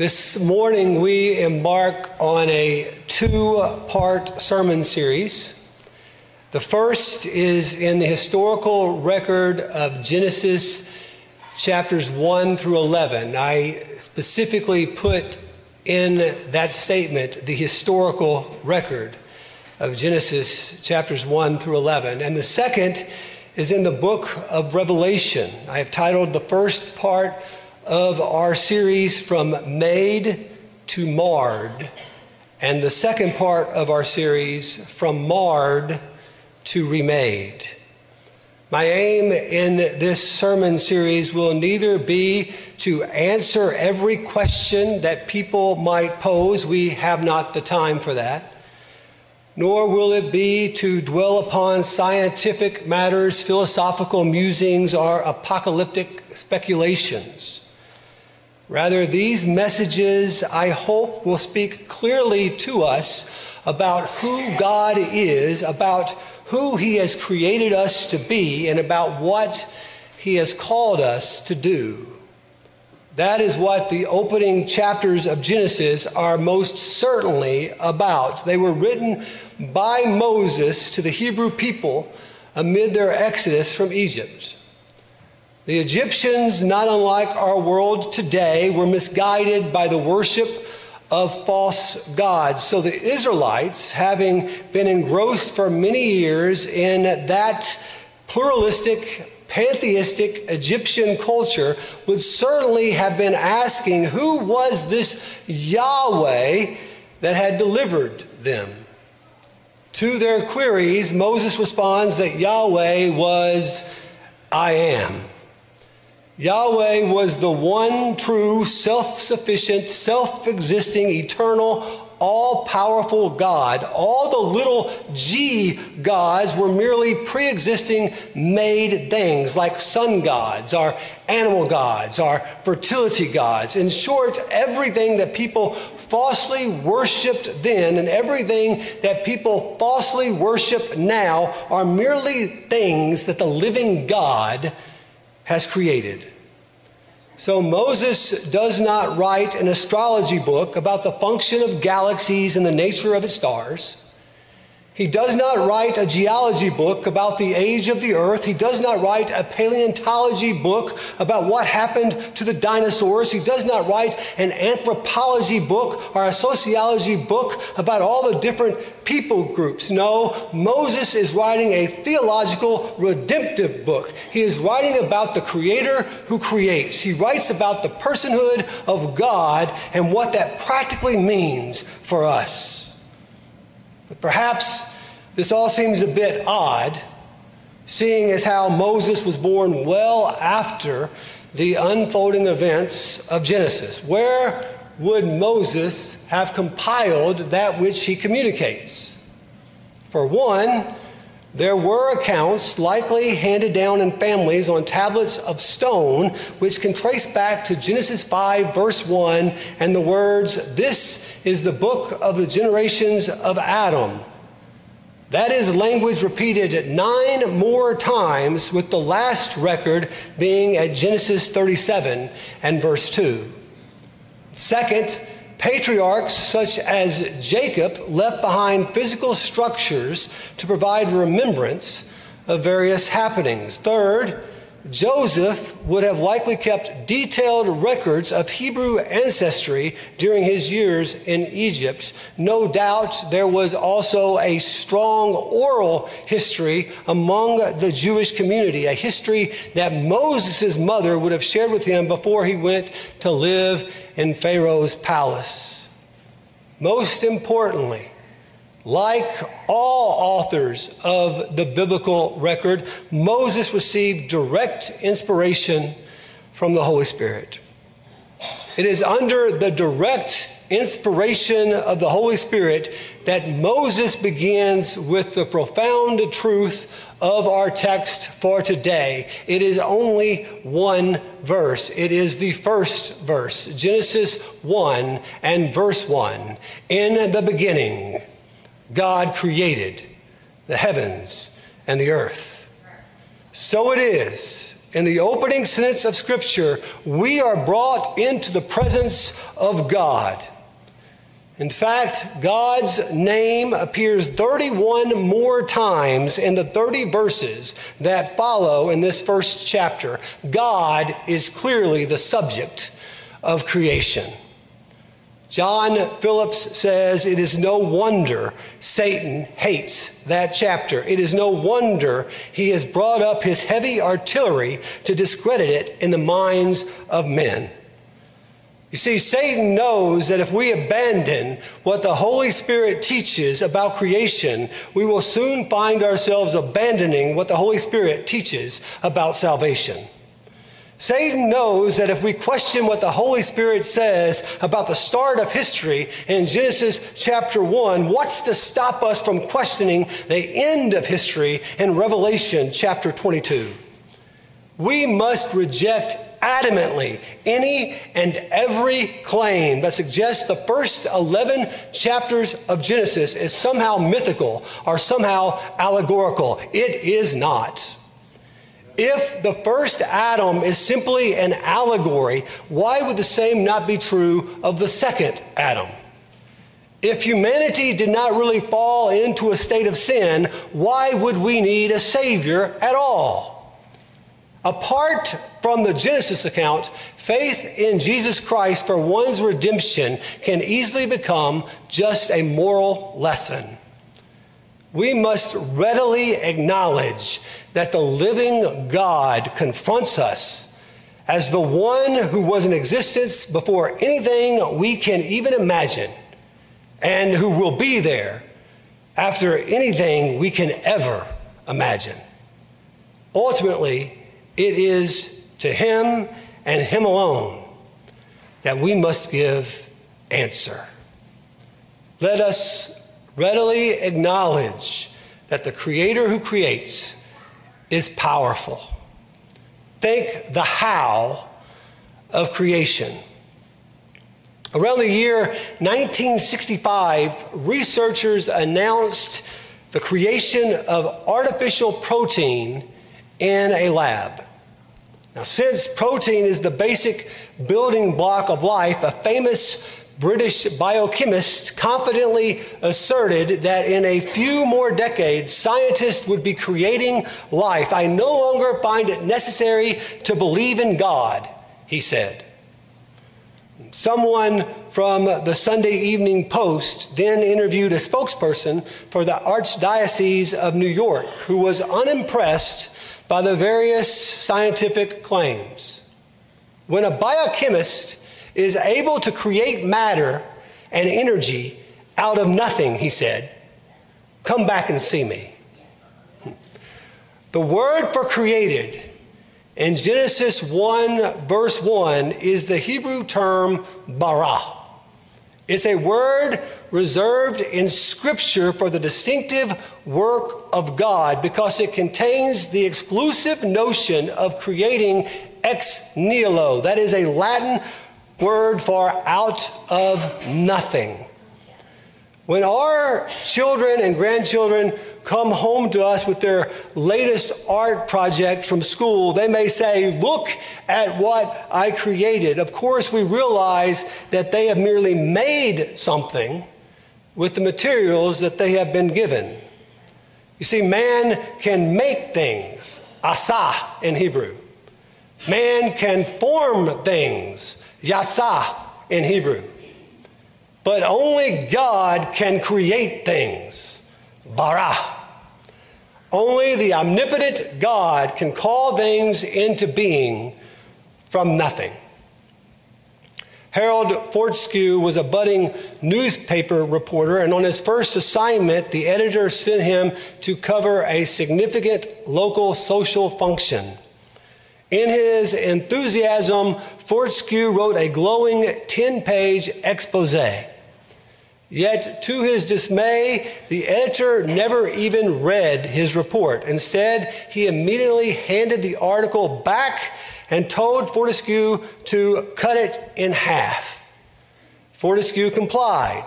This morning, we embark on a two part sermon series. The first is in the historical record of Genesis chapters 1 through 11. I specifically put in that statement the historical record of Genesis chapters 1 through 11. And the second is in the book of Revelation. I have titled the first part of our series From Made to Marred, and the second part of our series From Marred to Remade. My aim in this sermon series will neither be to answer every question that people might pose, we have not the time for that, nor will it be to dwell upon scientific matters, philosophical musings, or apocalyptic speculations. Rather, these messages, I hope, will speak clearly to us about who God is, about who He has created us to be, and about what He has called us to do. That is what the opening chapters of Genesis are most certainly about. They were written by Moses to the Hebrew people amid their exodus from Egypt. The Egyptians, not unlike our world today, were misguided by the worship of false gods. So the Israelites, having been engrossed for many years in that pluralistic, pantheistic Egyptian culture, would certainly have been asking who was this Yahweh that had delivered them? To their queries, Moses responds that Yahweh was I am. Yahweh was the one true, self sufficient, self existing, eternal, all powerful God. All the little g gods were merely pre existing made things like sun gods, our animal gods, our fertility gods. In short, everything that people falsely worshiped then and everything that people falsely worship now are merely things that the living God has created. So Moses does not write an astrology book about the function of galaxies and the nature of its stars. He does not write a geology book about the age of the earth. He does not write a paleontology book about what happened to the dinosaurs. He does not write an anthropology book or a sociology book about all the different people groups. No, Moses is writing a theological redemptive book. He is writing about the creator who creates. He writes about the personhood of God and what that practically means for us. But perhaps this all seems a bit odd, seeing as how Moses was born well after the unfolding events of Genesis. Where would Moses have compiled that which he communicates? For one, there were accounts, likely handed down in families on tablets of stone, which can trace back to Genesis 5, verse 1, and the words, This is the book of the generations of Adam. That is language repeated nine more times, with the last record being at Genesis 37 and verse 2. Second, patriarchs such as Jacob left behind physical structures to provide remembrance of various happenings. Third, Joseph would have likely kept detailed records of Hebrew ancestry during his years in Egypt. No doubt there was also a strong oral history among the Jewish community, a history that Moses' mother would have shared with him before he went to live in Pharaoh's palace. Most importantly, like all authors of the biblical record, Moses received direct inspiration from the Holy Spirit. It is under the direct inspiration of the Holy Spirit that Moses begins with the profound truth of our text for today. It is only one verse. It is the first verse, Genesis 1 and verse 1. In the beginning, God created the heavens and the earth. So it is in the opening sentence of Scripture, we are brought into the presence of God. In fact, God's name appears 31 more times in the 30 verses that follow in this first chapter. God is clearly the subject of creation. John Phillips says it is no wonder Satan hates that chapter. It is no wonder he has brought up his heavy artillery to discredit it in the minds of men. You see, Satan knows that if we abandon what the Holy Spirit teaches about creation, we will soon find ourselves abandoning what the Holy Spirit teaches about salvation. Satan knows that if we question what the Holy Spirit says about the start of history in Genesis chapter 1, what's to stop us from questioning the end of history in Revelation chapter 22? We must reject adamantly any and every claim that suggests the first 11 chapters of Genesis is somehow mythical or somehow allegorical. It is not. If the first Adam is simply an allegory, why would the same not be true of the second Adam? If humanity did not really fall into a state of sin, why would we need a Savior at all? Apart from the Genesis account, faith in Jesus Christ for one's redemption can easily become just a moral lesson. We must readily acknowledge that the living God confronts us as the one who was in existence before anything we can even imagine, and who will be there after anything we can ever imagine. Ultimately, it is to Him and Him alone that we must give answer. Let us readily acknowledge that the Creator who creates is powerful. Think the how of creation. Around the year 1965, researchers announced the creation of artificial protein in a lab. Now, since protein is the basic building block of life, a famous British biochemist confidently asserted that in a few more decades, scientists would be creating life. I no longer find it necessary to believe in God, he said. Someone from the Sunday Evening Post then interviewed a spokesperson for the Archdiocese of New York who was unimpressed by the various scientific claims. When a biochemist is able to create matter and energy out of nothing, he said. Come back and see me. The word for created in Genesis 1, verse 1, is the Hebrew term bara. It's a word reserved in Scripture for the distinctive work of God because it contains the exclusive notion of creating ex nihilo. That is a Latin word for out of nothing. When our children and grandchildren come home to us with their latest art project from school, they may say, Look at what I created. Of course, we realize that they have merely made something with the materials that they have been given. You see, man can make things, asa in Hebrew. Man can form things, Yatsa in Hebrew. But only God can create things. Bara. Only the omnipotent God can call things into being from nothing. Harold Fortescue was a budding newspaper reporter, and on his first assignment, the editor sent him to cover a significant local social function. In his enthusiasm, Fortescue wrote a glowing 10 page expose. Yet, to his dismay, the editor never even read his report. Instead, he immediately handed the article back and told Fortescue to cut it in half. Fortescue complied.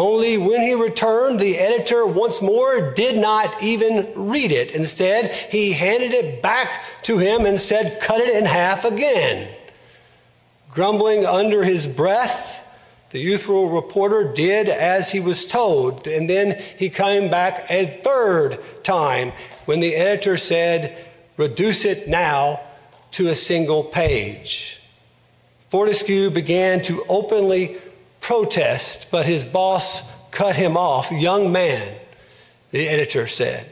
Only when he returned, the editor once more did not even read it. Instead, he handed it back to him and said, Cut it in half again. Grumbling under his breath, the youthful reporter did as he was told, and then he came back a third time when the editor said, Reduce it now to a single page. Fortescue began to openly protest, but his boss cut him off. Young man, the editor said,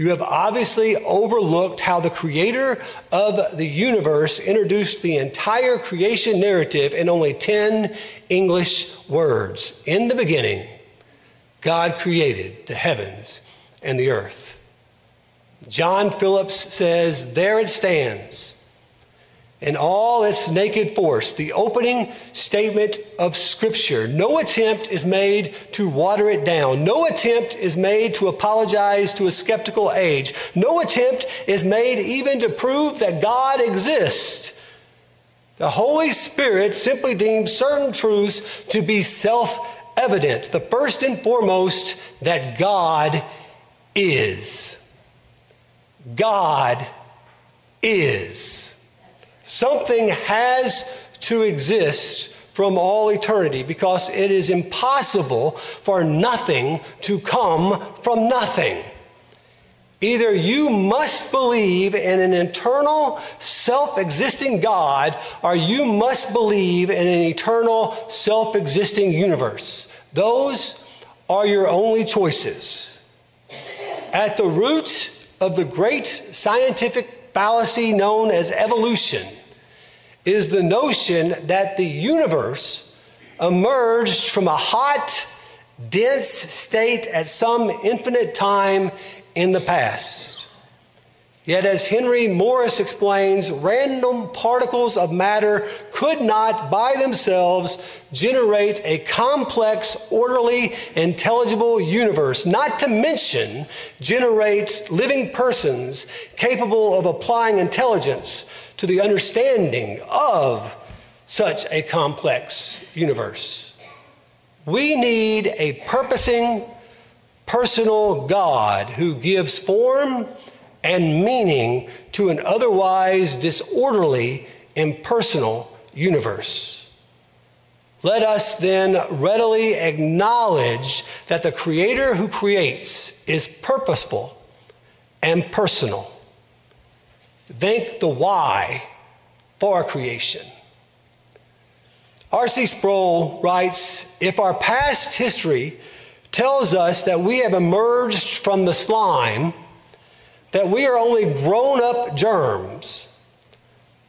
you have obviously overlooked how the creator of the universe introduced the entire creation narrative in only 10 English words. In the beginning, God created the heavens and the earth. John Phillips says, There it stands in all its naked force, the opening statement of Scripture. No attempt is made to water it down. No attempt is made to apologize to a skeptical age. No attempt is made even to prove that God exists. The Holy Spirit simply deems certain truths to be self evident. The first and foremost, that God is. God is. Something has to exist from all eternity because it is impossible for nothing to come from nothing. Either you must believe in an eternal, self existing God, or you must believe in an eternal, self existing universe. Those are your only choices. At the root of the great scientific fallacy known as evolution is the notion that the universe emerged from a hot, dense state at some infinite time in the past. Yet, as Henry Morris explains, random particles of matter could not by themselves generate a complex, orderly, intelligible universe, not to mention generate living persons capable of applying intelligence to the understanding of such a complex universe. We need a purposing, personal God who gives form and meaning to an otherwise disorderly, impersonal universe. Let us then readily acknowledge that the Creator who creates is purposeful and personal. Think the why for creation. R.C. Sproul writes If our past history tells us that we have emerged from the slime, that we are only grown up germs,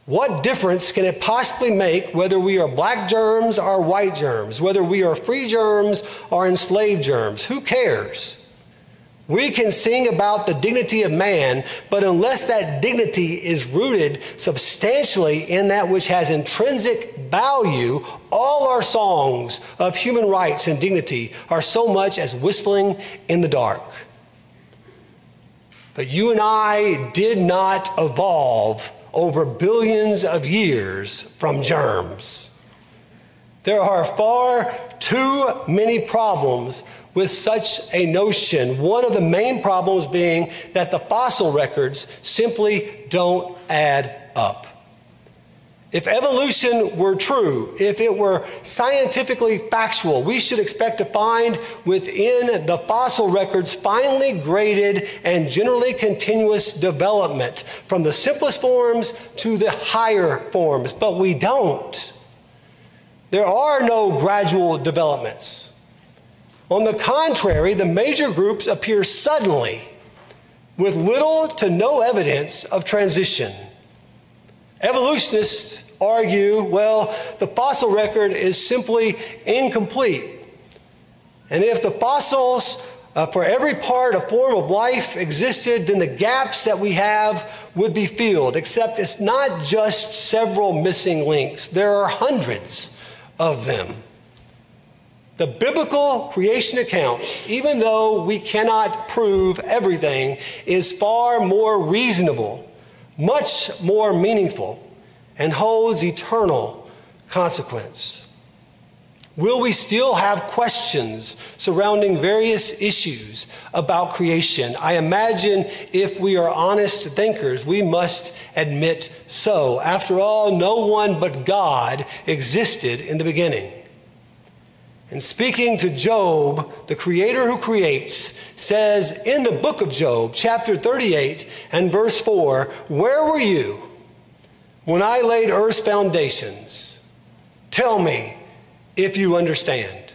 what difference can it possibly make whether we are black germs or white germs, whether we are free germs or enslaved germs? Who cares? We can sing about the dignity of man, but unless that dignity is rooted substantially in that which has intrinsic value, all our songs of human rights and dignity are so much as whistling in the dark. But you and I did not evolve over billions of years from germs. There are far too many problems with such a notion. One of the main problems being that the fossil records simply don't add up. If evolution were true, if it were scientifically factual, we should expect to find within the fossil records finely graded and generally continuous development from the simplest forms to the higher forms, but we don't. There are no gradual developments. On the contrary, the major groups appear suddenly with little to no evidence of transition. Evolutionists argue well, the fossil record is simply incomplete. And if the fossils uh, for every part a form of life existed, then the gaps that we have would be filled. Except it's not just several missing links, there are hundreds of them. The biblical creation account, even though we cannot prove everything, is far more reasonable much more meaningful and holds eternal consequence. Will we still have questions surrounding various issues about creation? I imagine if we are honest thinkers, we must admit so. After all, no one but God existed in the beginning. And speaking to Job, the creator who creates says in the book of Job, chapter 38 and verse 4, Where were you when I laid earth's foundations? Tell me if you understand.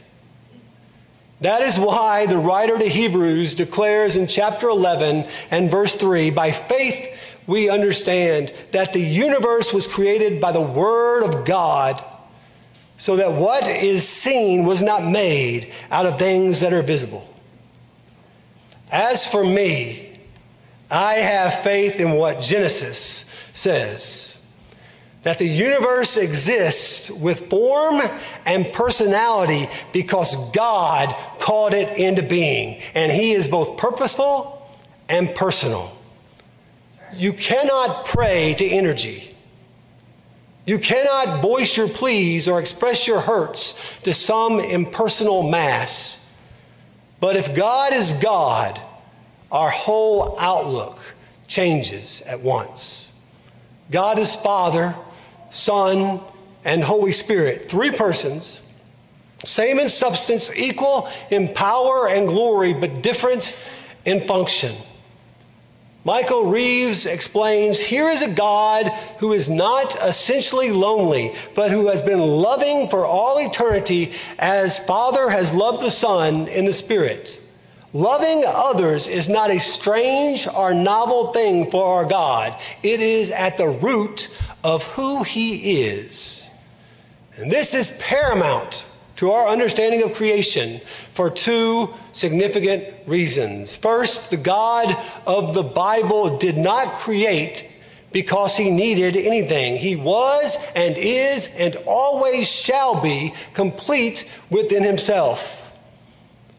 That is why the writer to Hebrews declares in chapter 11 and verse 3 by faith we understand that the universe was created by the Word of God, so that what is seen was not made out of things that are visible. As for me, I have faith in what Genesis says that the universe exists with form and personality because God called it into being. And He is both purposeful and personal. You cannot pray to energy. You cannot voice your pleas or express your hurts to some impersonal mass. But if God is God, our whole outlook changes at once. God is Father, Son, and Holy Spirit, three persons, same in substance, equal in power and glory, but different in function. Michael Reeves explains here is a God who is not essentially lonely, but who has been loving for all eternity as Father has loved the Son in the Spirit. Loving others is not a strange or novel thing for our God, it is at the root of who He is. And this is paramount to our understanding of creation for two significant reasons. First, the God of the Bible did not create because he needed anything. He was and is and always shall be complete within himself.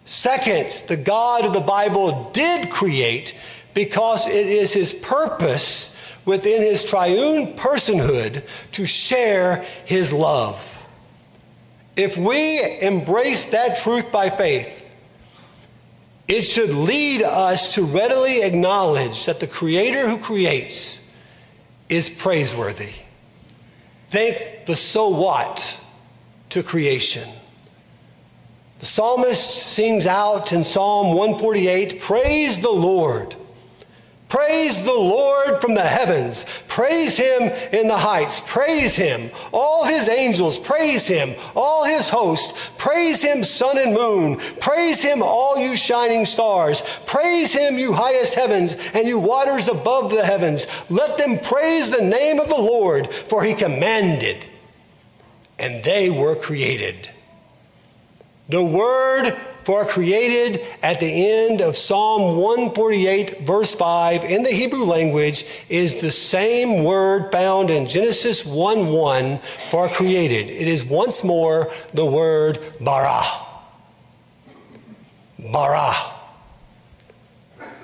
Second, the God of the Bible did create because it is his purpose within his triune personhood to share his love. If we embrace that truth by faith, it should lead us to readily acknowledge that the Creator who creates is praiseworthy. Think the so what to creation. The psalmist sings out in Psalm 148 Praise the Lord. Praise the Lord from the heavens. Praise him in the heights. Praise him. All his angels, praise him. All his hosts, praise him, sun and moon. Praise him, all you shining stars. Praise him, you highest heavens, and you waters above the heavens. Let them praise the name of the Lord, for he commanded, and they were created. The word for created at the end of Psalm 148, verse 5, in the Hebrew language, is the same word found in Genesis 1 1 for created. It is once more the word bara. Bara.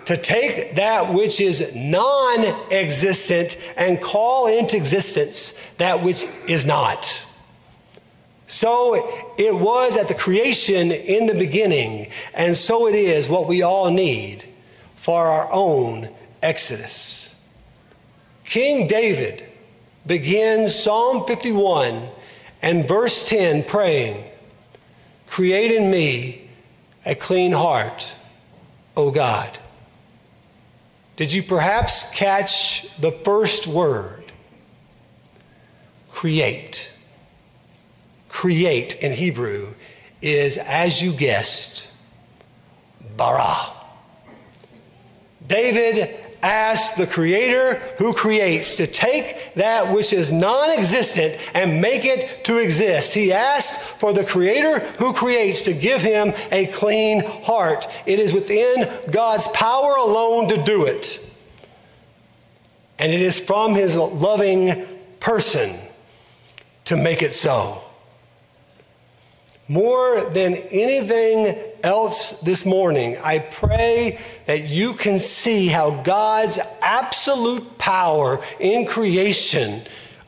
To take that which is non existent and call into existence that which is not. So it was at the creation in the beginning, and so it is what we all need for our own exodus. King David begins Psalm 51 and verse 10 praying, Create in me a clean heart, O God. Did you perhaps catch the first word? Create create in Hebrew is, as you guessed, bara. David asked the creator who creates to take that which is non existent and make it to exist. He asked for the creator who creates to give him a clean heart. It is within God's power alone to do it. And it is from his loving person to make it so. More than anything else this morning, I pray that you can see how God's absolute power in creation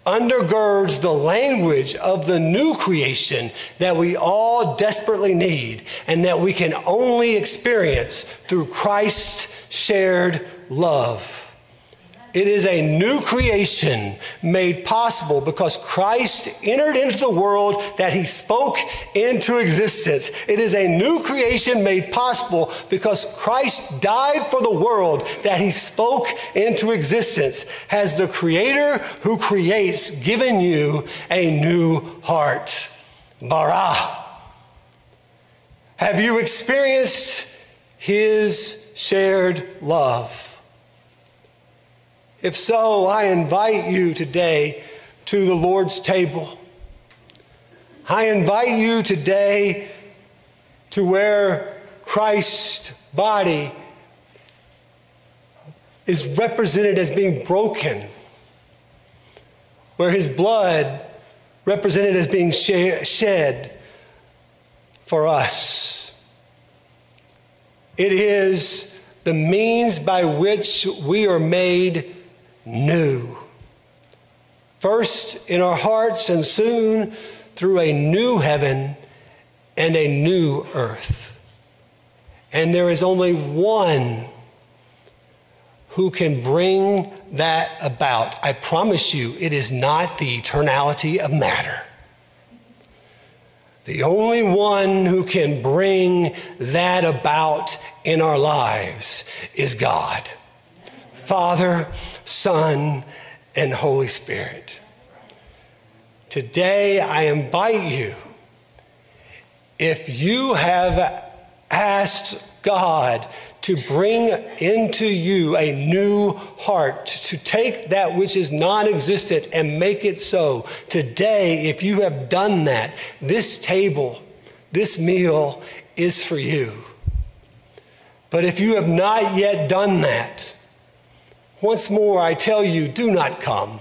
undergirds the language of the new creation that we all desperately need and that we can only experience through Christ's shared love. It is a new creation made possible because Christ entered into the world that he spoke into existence. It is a new creation made possible because Christ died for the world that he spoke into existence. Has the creator who creates given you a new heart? Bara. Have you experienced his shared love? If so, I invite you today to the Lord's table. I invite you today to where Christ's body is represented as being broken, where his blood represented as being shed for us. It is the means by which we are made new. First in our hearts, and soon through a new heaven and a new earth. And there is only one who can bring that about. I promise you, it is not the eternality of matter. The only one who can bring that about in our lives is God. Father, Son, and Holy Spirit. Today, I invite you, if you have asked God to bring into you a new heart, to take that which is non existent and make it so. Today, if you have done that, this table, this meal is for you. But if you have not yet done that, once more, I tell you, do not come,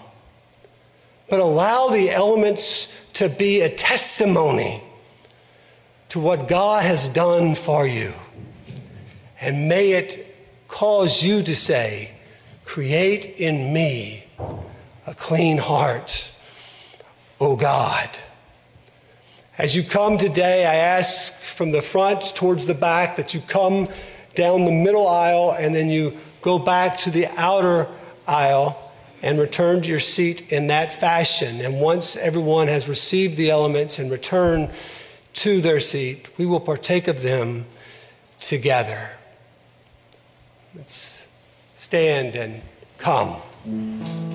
but allow the elements to be a testimony to what God has done for you. And may it cause you to say, Create in me a clean heart, O God. As you come today, I ask from the front towards the back that you come down the middle aisle and then you go back to the outer aisle and return to your seat in that fashion. And once everyone has received the elements and returned to their seat, we will partake of them together. Let's stand and come.